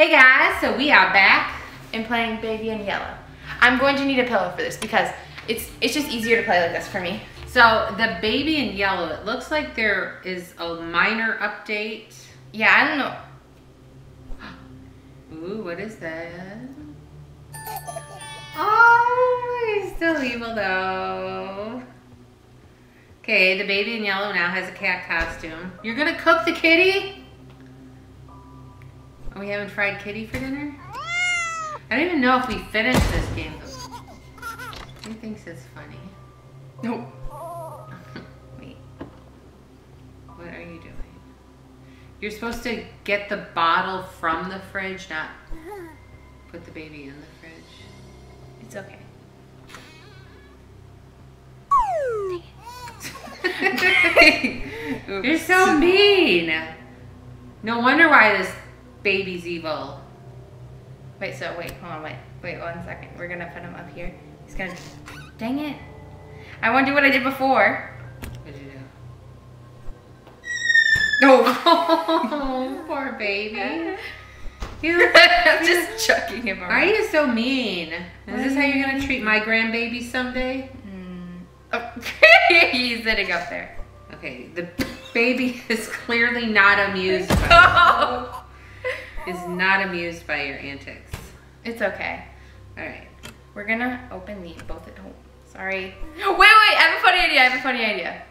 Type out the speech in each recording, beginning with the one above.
Hey guys, so we are back and playing Baby in Yellow. I'm going to need a pillow for this because it's it's just easier to play like this for me. So the baby in yellow, it looks like there is a minor update. Yeah, I don't know. Ooh, what is that? Oh, he's still evil though. Okay, the baby in yellow now has a cat costume. You're gonna cook the kitty? Are haven't fried kitty for dinner? I don't even know if we finished this game. He thinks it's funny. Nope. Wait. What are you doing? You're supposed to get the bottle from the fridge, not put the baby in the fridge. It's okay. You're so mean. No wonder why this baby's evil. Wait, so wait, hold on, wait. Wait one second. We're gonna put him up here. He's gonna dang it. I wanna do what I did before. What did you do? No. Oh, poor baby. I'm just chucking him Why are you so mean? Is this how you're gonna treat my grandbaby someday? Mm. Oh, he's sitting up there. Okay, the baby is clearly not amused by is not amused by your antics. It's okay. All right. We're gonna open these both at home. Sorry. Wait, wait, I have a funny idea. I have a funny idea.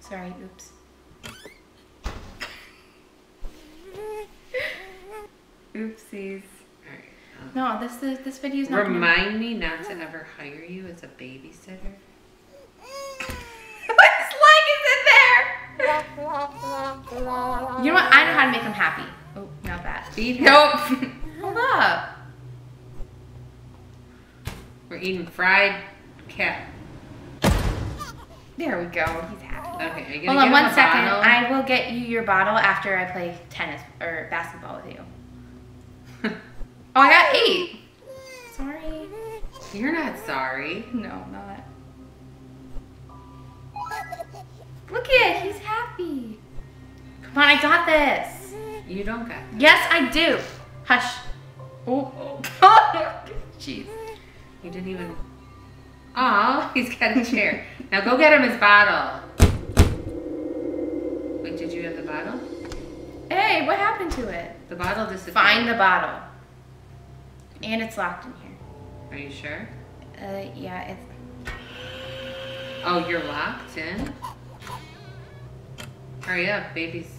Sorry, oops. Oopsies. All right. um, No, this is this video's not. Remind me not to ever hire you as a babysitter. Feed. Nope. Hold up. We're eating fried cat. There we go. He's happy. Okay, Hold on one second. bottle? I will get you your bottle after I play tennis or basketball with you. Oh, I got eight. Sorry. You're not sorry. No, not. Look at he's happy. Come on, I got this. You don't got. Yes, I do. Hush. Oh. Jeez. You didn't even. Oh, he's got a chair. now go get him his bottle. Wait, did you have the bottle? Hey, what happened to it? The bottle disappeared. Find the bottle. And it's locked in here. Are you sure? Uh, yeah, it's. Oh, you're locked in? Hurry up, baby's.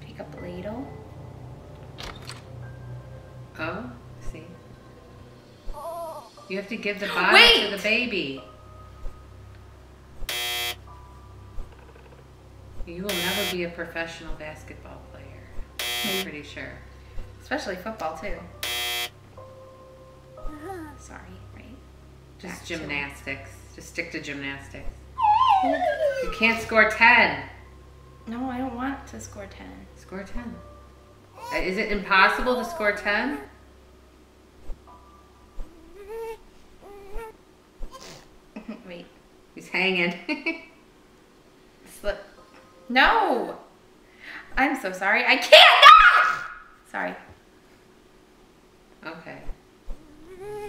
Pick up the ladle. Oh, see. You have to give the bottle Wait! to the baby. You will never be a professional basketball player. I'm pretty sure. Especially football, too. Sorry, right? Just Back gymnastics. Just stick to gymnastics. You can't score 10. No, I don't want to score 10. Score 10. Uh, Is it impossible to score 10? Wait. He's hanging. Slip. No! I'm so sorry. I can't! No! Sorry. okay.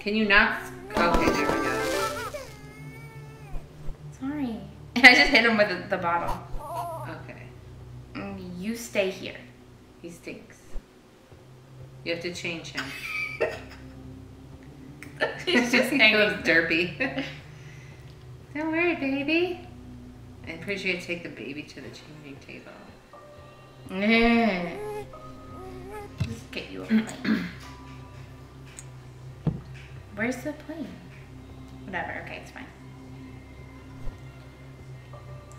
Can you not? Okay, there we go. Sorry. And I just hit him with the, the bottle. You stay here. He stinks. You have to change him. He's just hanging derpy. Don't worry, baby. I'm pretty sure you take the baby to the changing table. there. Just get you a plane. Where's the plane? Whatever. Okay, it's fine.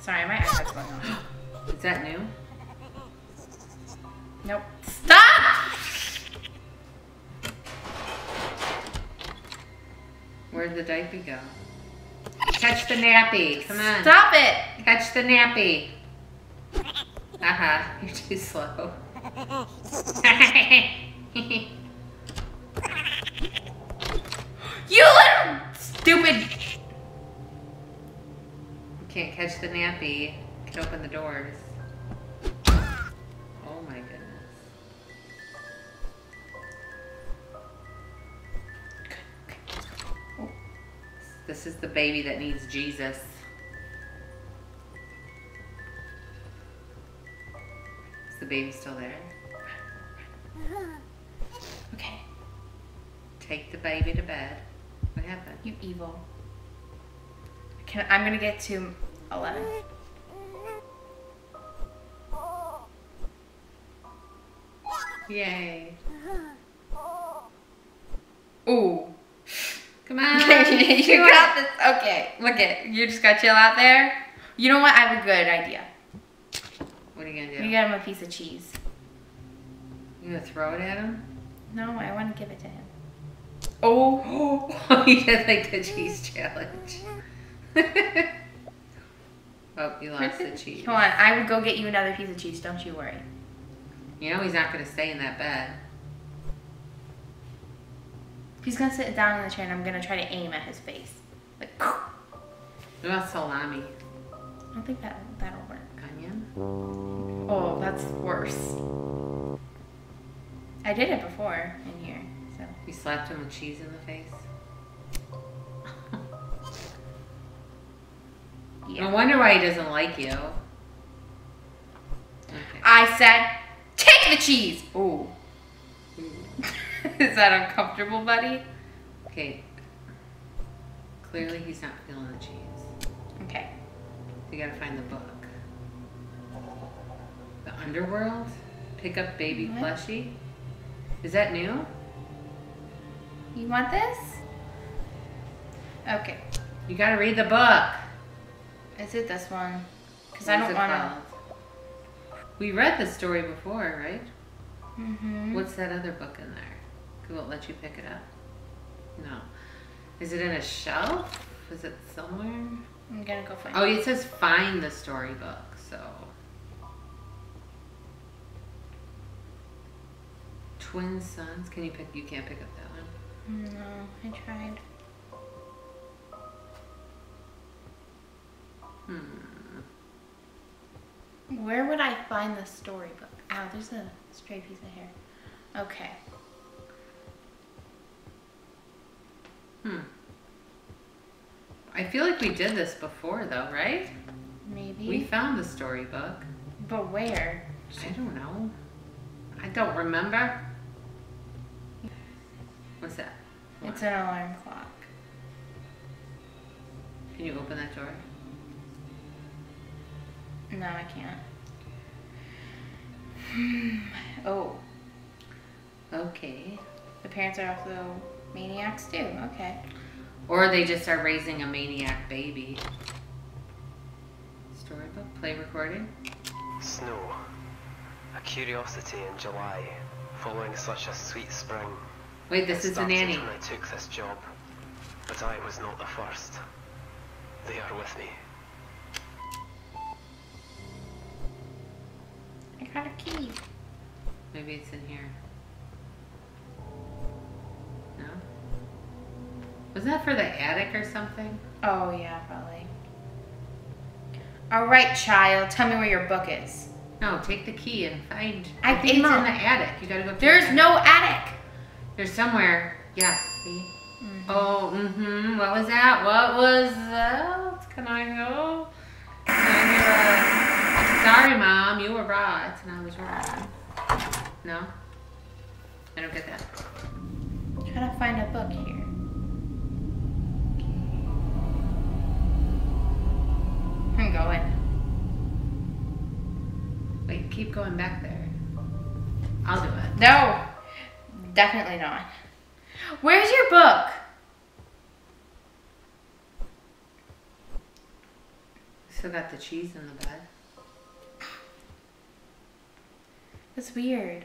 Sorry, my iPad's going on. Is that new? Nope. Stop! Where'd the diaper go? Catch the nappy. Come on. Stop it! Catch the nappy. Uh-huh. You're too slow. You little stupid. You can't catch the nappy. Can open the doors. This is the baby that needs Jesus. Is the baby still there? Okay. Take the baby to bed. What happened? You evil. Can I'm gonna get to eleven. Yay. Ooh. On. you got this. Okay. Look it. You just got chill out there. You know what? I have a good idea. What are you gonna do? You get him a piece of cheese. You gonna throw it at him? No, I want to give it to him. Oh. Oh, you did like the cheese challenge. oh, you lost the cheese. Come on. I would go get you another piece of cheese. Don't you worry. You know he's not gonna stay in that bed. He's gonna sit down in the chair, and I'm gonna try to aim at his face. Like. I What about salami? don't think that that'll work. Onion? Oh, that's worse. I did it before in here, so. You slapped him with cheese in the face? Yeah. No wonder why he doesn't like you. Okay. I said, take the cheese. Ooh. Is that uncomfortable, buddy? Okay. Clearly he's not feeling the cheese. Okay. You gotta find the book. The Underworld? Pick up baby What? plushie? Is that new? You want this? Okay. You gotta read the book. Is it this one? Because I don't want to. We read the story before, right? Mm-hmm. What's that other book in there? It won't let you pick it up. No. Is it in a shelf? Is it somewhere? I'm gonna go find it. Oh, it. it says find the storybook, so. Twin sons. Can you pick? You can't pick up that one. No, I tried. Hmm. Where would I find the storybook? Ow, there's a stray piece of hair. Okay. Hmm. I feel like we did this before, though, right? Maybe. We found the storybook. but where? I don't know. I don't remember. What's that? It's an alarm clock. Can you open that door? No, I can't. oh, Okay. the parents are also maniacs too. Okay. Or they just are raising a maniac baby. Storybook, play recording. Snow. A curiosity in July, following such a sweet spring. Wait, this It is the started nanny. when I took this job, but I was not the first. They are with me. I got a key. Maybe it's in here. Was that for the attic or something? Oh yeah, probably. All right, child. Tell me where your book is. No, take the key and find. I- I, think it's Mom. in the attic. You gotta go. to the There's attic. no attic. There's somewhere. Yes. See. Mhm. Oh, mm-hmm. What was that? What was that? Can I go? Can I hear a... Sorry, Mom. You were right, and I was wrong. No. I don't get that. I'm Trying to find a book here. I'm going. Wait, keep going back there. I'll do it. No, definitely not. Where's your book? Still got the cheese in the bed. That's weird.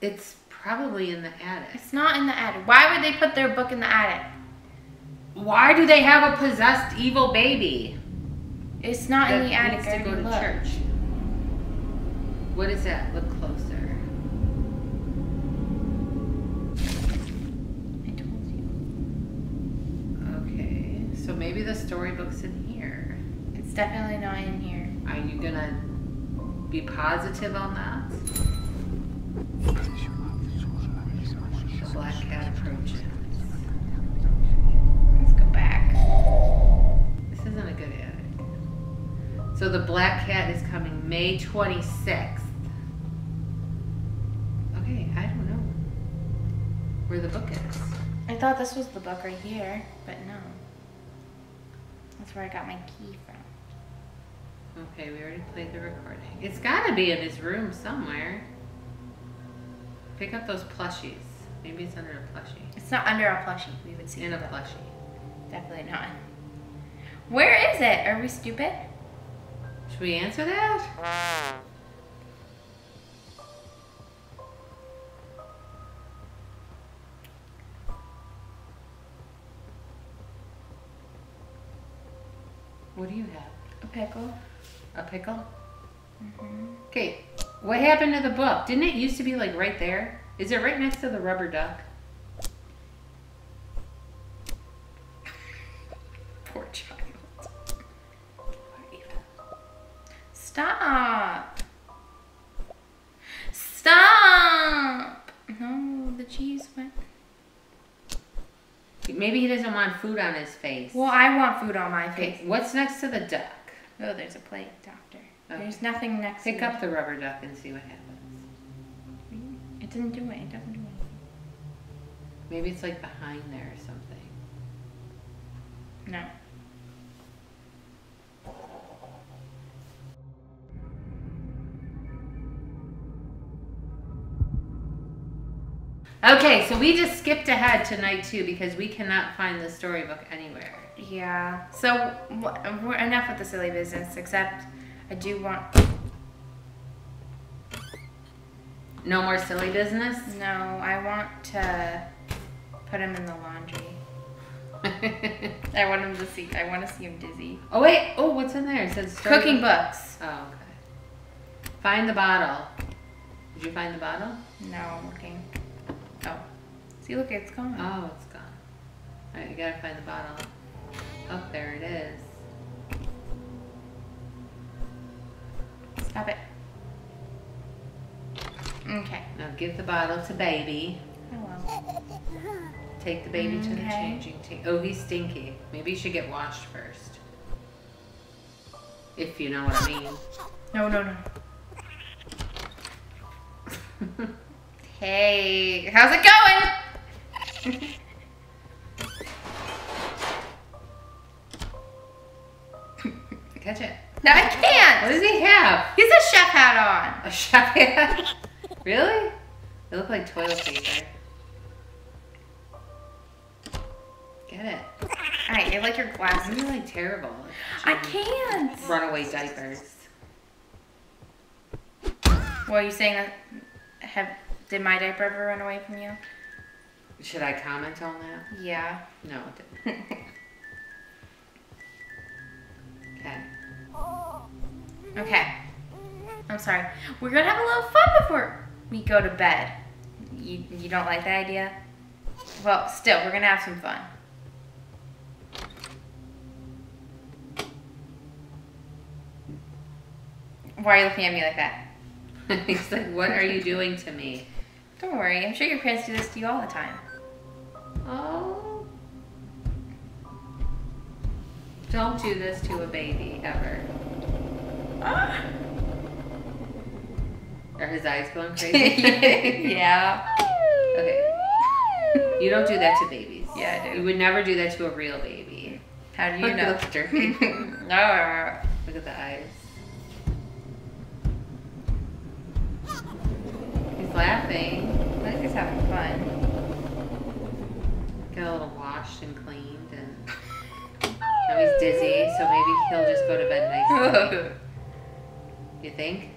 It's probably in the attic. It's not in the attic. Why would they put their book in the attic? Why do they have a possessed evil baby? It's not in the attic. needs to go to looked. church. What is that? Look closer. I told you. Okay, so maybe the storybook's in here. It's definitely not in here. Are you gonna be positive on that? The black cat approaches. So the Black Cat is coming May 26th. Okay, I don't know where the book is. I thought this was the book right here, but no. That's where I got my key from. Okay, we already played the recording. It's gotta be in his room somewhere. Pick up those plushies. Maybe it's under a plushie. It's not under a plushie. We would see In a though. plushie. Definitely not. Where is it? Are we stupid? Should we answer that? What do you have? A pickle. A pickle? Mm-hmm. Okay, what happened to the book? Didn't it used to be like right there? Is it right next to the rubber duck? Stop. Stop. No, the cheese went. Maybe he doesn't want food on his face. Well, I want food on my face. Okay, what's next to the duck? Oh, there's a plate, doctor. Okay. There's nothing next to it. Pick up the rubber duck and see what happens. it. It didn't do it. It doesn't do anything. Maybe it's like behind there or something. No. Okay, so we just skipped ahead to night two because we cannot find the storybook anywhere. Yeah. So we're enough with the silly business. Except, I do want. No more silly business? No, I want to put him in the laundry. I want him to see. I want to see him dizzy. oh, wait. Oh, what's in there? It says. Cooking books. Oh, okay. Find the bottle. Did you find the bottle? No, I'm looking. Oh, see, look, it's gone. Oh, it's gone. Alright, you gotta find the bottle. Oh, there it is. Stop it. Okay. Now give the bottle to baby. Oh well. Take the baby to the changing table. Oh, he's stinky. Maybe he should get washed first. If you know what I mean. No, no, no. Hey, how's it going? Catch it. No, I can't. What does he have? He's a chef hat on. A chef hat? really? They look like toilet paper. Get it. Alright, I like your glasses. really terrible. I can't. Runaway diapers. Well, are you saying that? Have did my diaper ever run away from you? Should I comment on that? Yeah. No, it didn't. Okay. Okay. I'm sorry. We're gonna have a little fun before we go to bed. You you don't like that idea? Well, still, we're gonna have some fun. Why are you looking at me like that? He's like, what are you doing to me? Don't worry. I'm sure your parents do this to you all the time. Oh. Don't do this to a baby ever. Ah. Are his eyes going crazy? yeah. okay. You don't do that to babies. Yeah, I do. You would never do that to a real baby. How do you Look know? at the turkey. no. Look at the eyes. He's laughing. I think he's having fun. Got a little washed and cleaned, and now he's dizzy, so maybe he'll just go to bed nicely. you think?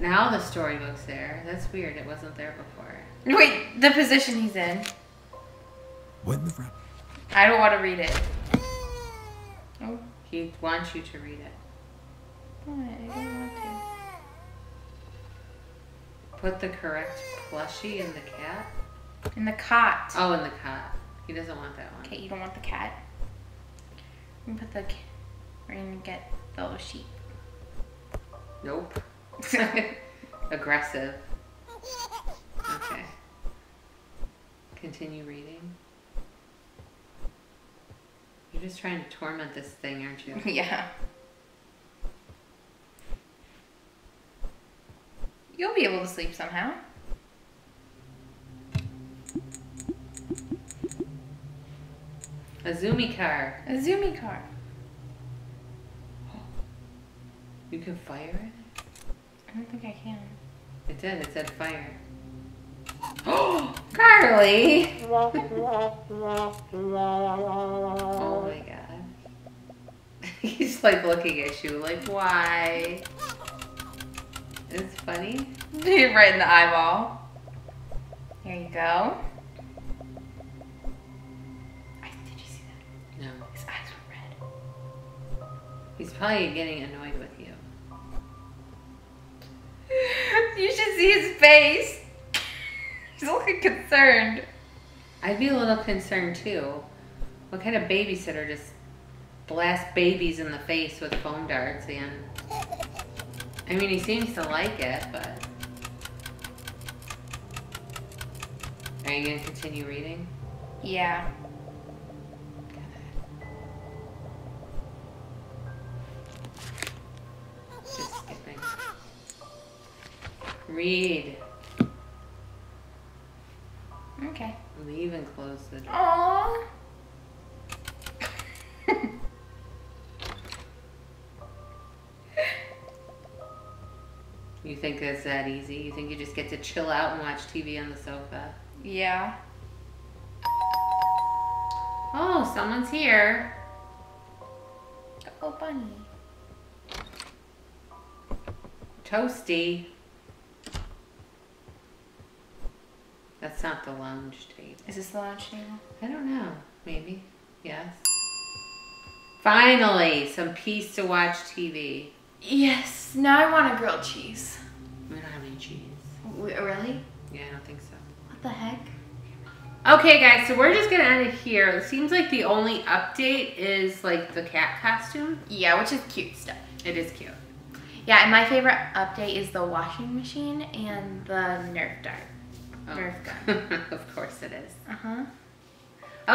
Now the storybook's there. That's weird. It wasn't there before. Wait, the position he's in. When the fra- I don't want to read it. Oh, He wants you to read it. what? I don't want to. Put the correct plushie in the cat. In the cot. Oh, in the cot. He doesn't want that one. Okay, you don't want the cat. We put the. We're gonna get the little sheep. Nope. Aggressive. Okay. Continue reading. You're just trying to torment this thing, aren't you? Yeah. You'll be able to sleep somehow. A Zoomy car. A Zoomy car. You can fire it? I don't think I can. It did. It said fire. Oh, Carly! oh my god. He's like looking at you like, why? It's funny. right in the eyeball. Here you go. Probably getting annoyed with you. You should see his face. He's looking concerned. I'd be a little concerned too. What kind of babysitter just blasts babies in the face with foam darts and I mean he seems to like it, but Are you gonna continue reading? Yeah. Read. Okay. Leave and close the door. Aww. You think it's that easy? You think you just get to chill out and watch TV on the sofa? yeah. Oh, someone's here. Oh, bunny. Toasty. Not the lounge table. Is this the lounge table? I don't know. Maybe. Yes. Finally, some peace to watch TV. Yes. Now I want a grilled cheese. We don't have any cheese. W- really? Yeah, I don't think so. What the heck? Okay, guys, so we're just gonna end it here. It seems like the only update is like the cat costume. Yeah, which is cute stuff. It is cute. Yeah, and my favorite update is the washing machine and the Nerf dart. Oh. Of course it is. Uh huh.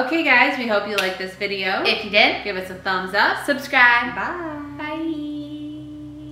Okay, guys, we hope you liked this video. If you did, Give us a thumbs up. subscribe. Bye. Bye.